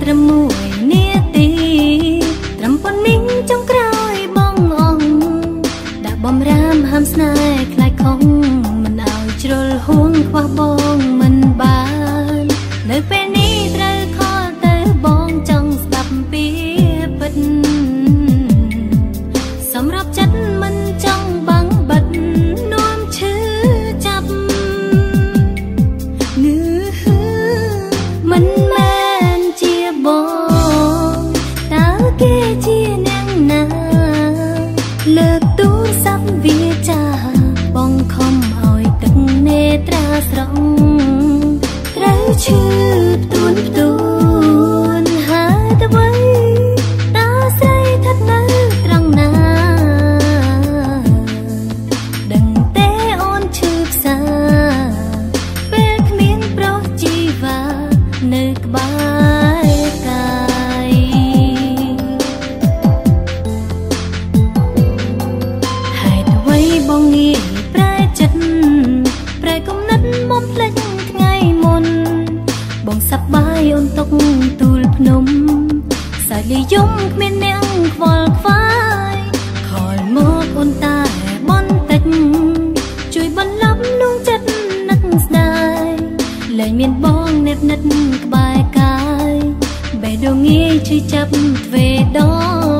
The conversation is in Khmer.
putremu មកផ្លេចថ្ងៃមុន បងសប្បាយអូនຕົកទូលភ្នំសាយលីយំគ្មានអ្នកខ្វល់ខ្វាយខលមកអូនតាបន្តិចជួយបន្លប់លួងចិត្តនឹកស្ដាយលែងមានបងនេបនិតក្បែរកាយបេះដូងងាយជួយចាប់ទ្វេដង